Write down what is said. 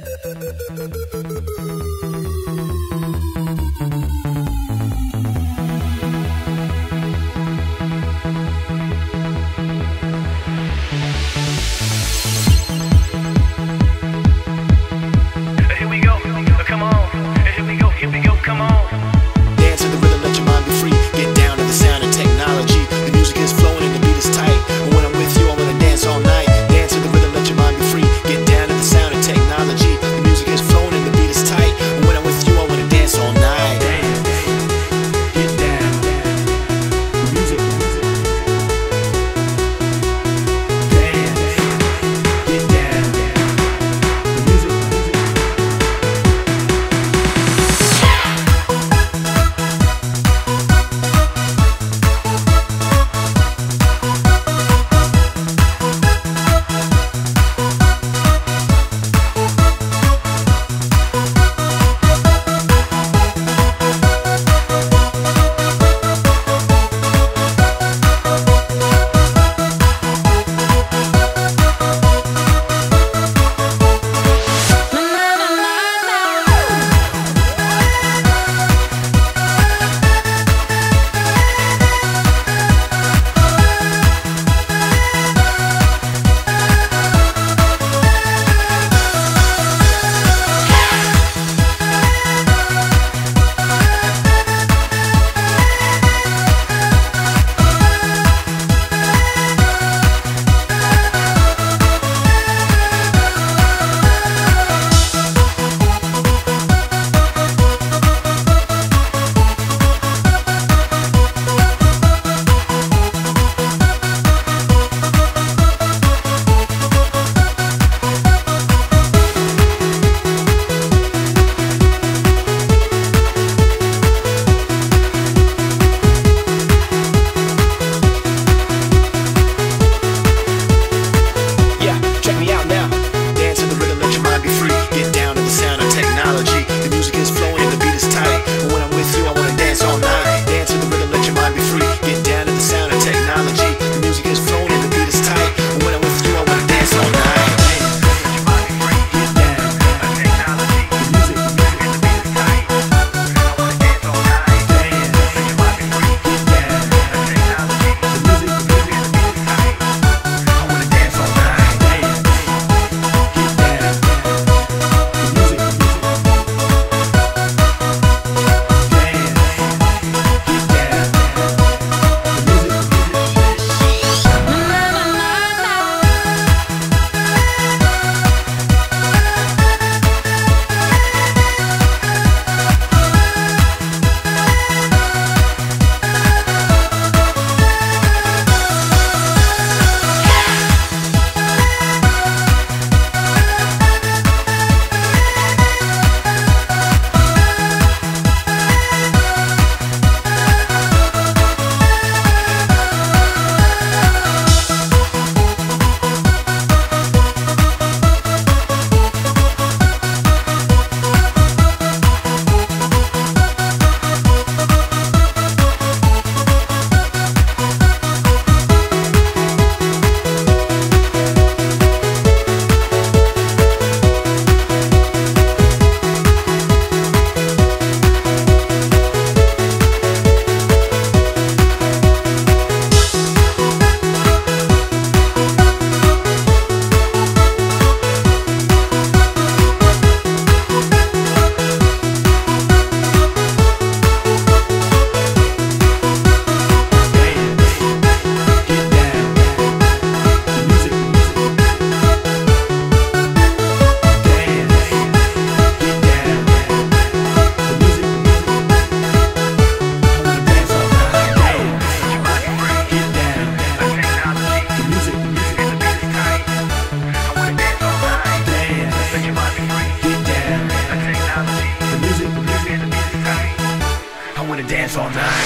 ブブ。on that.